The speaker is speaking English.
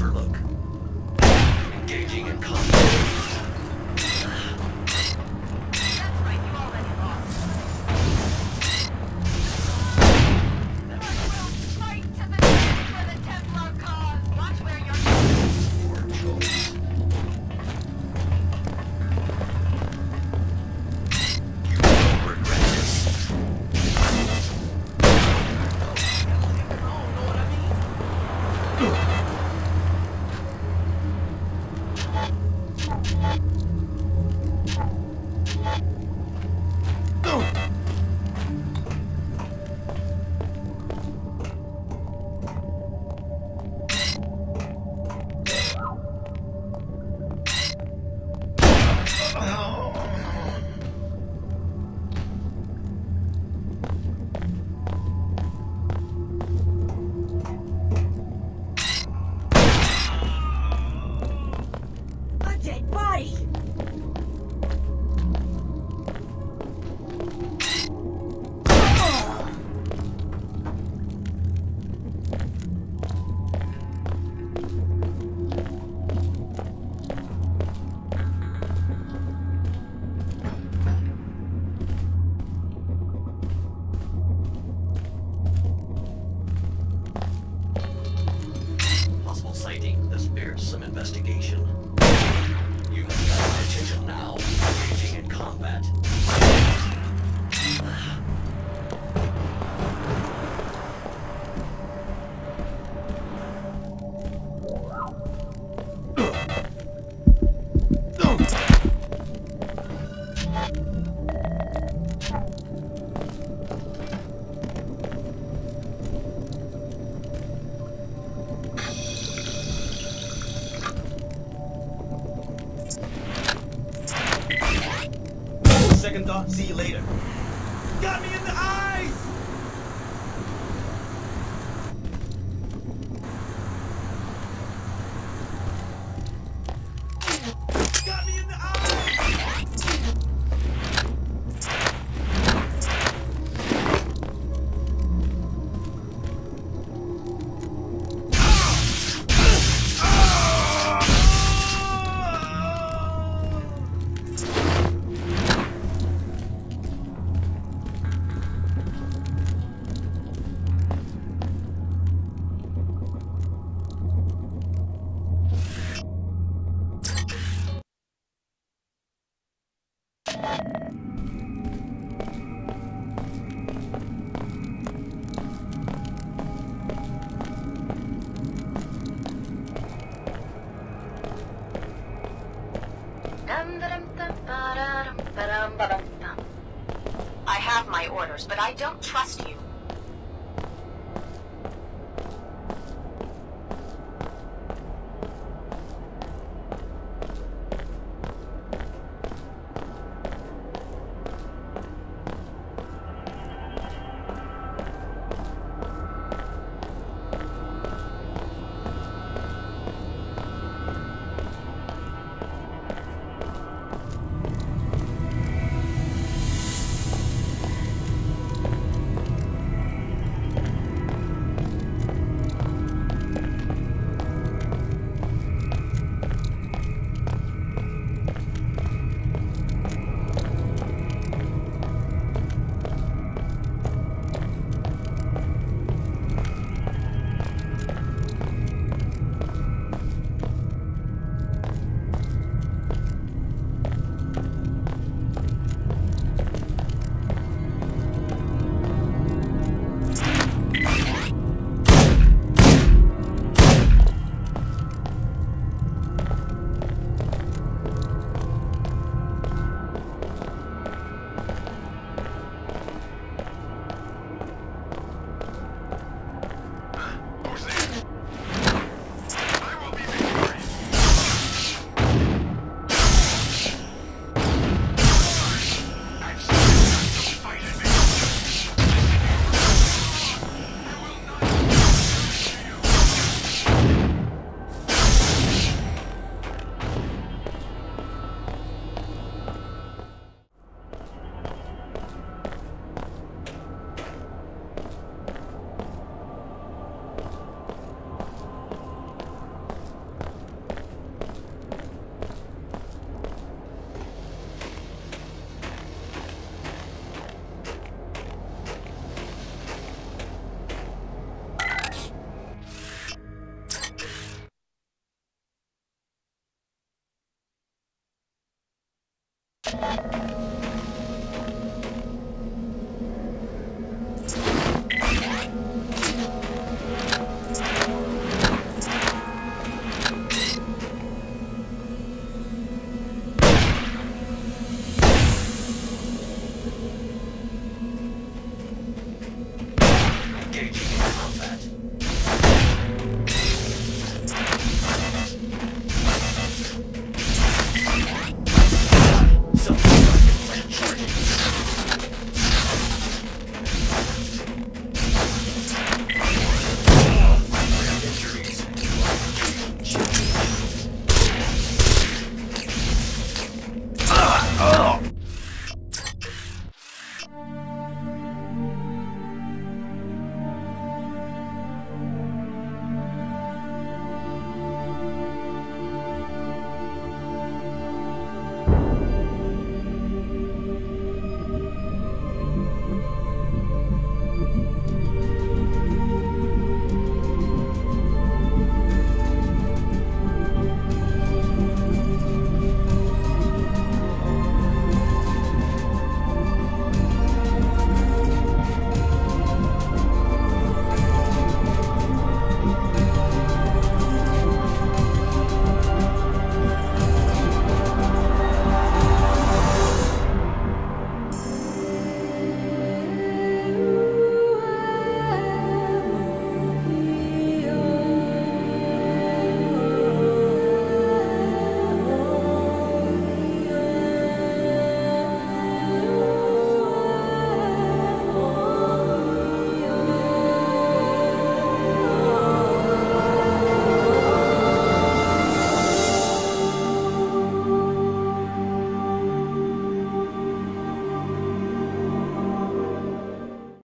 closer look. Engaging in combat. you bears some investigation. You my attention now. Engaging in combat. Second thought, see you later. Got me in the eyes! I have my orders, but I don't trust you.